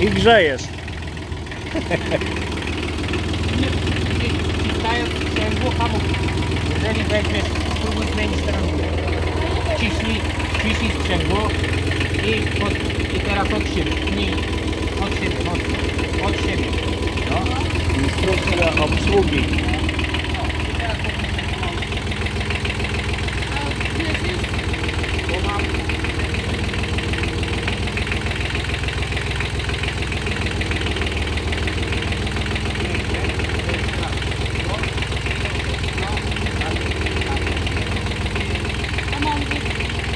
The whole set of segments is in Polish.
I grzejesz. Wciskając sprzęgło hamulce. Jeżeli weźmiesz, spróbuj zmienić teraz Ciśnij, ciśnij sprzęgło i, pod, i teraz od siebie. Nie, od siebie. Od siebie. No. Instrukcja obsługi.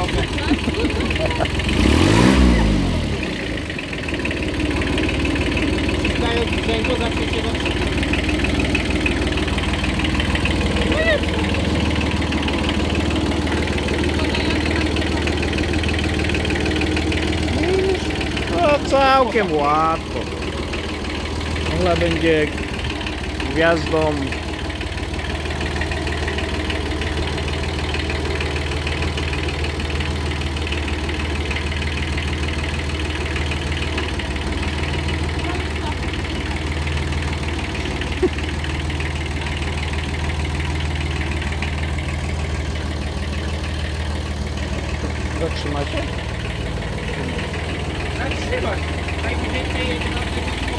Zatem drogę. Ściskając sprzęgło zacznie się zatrzymać. No całkiem łatwo. Ona będzie gwiazdą zatrzymać. Zatrzymać. Tak, więcej jedzie na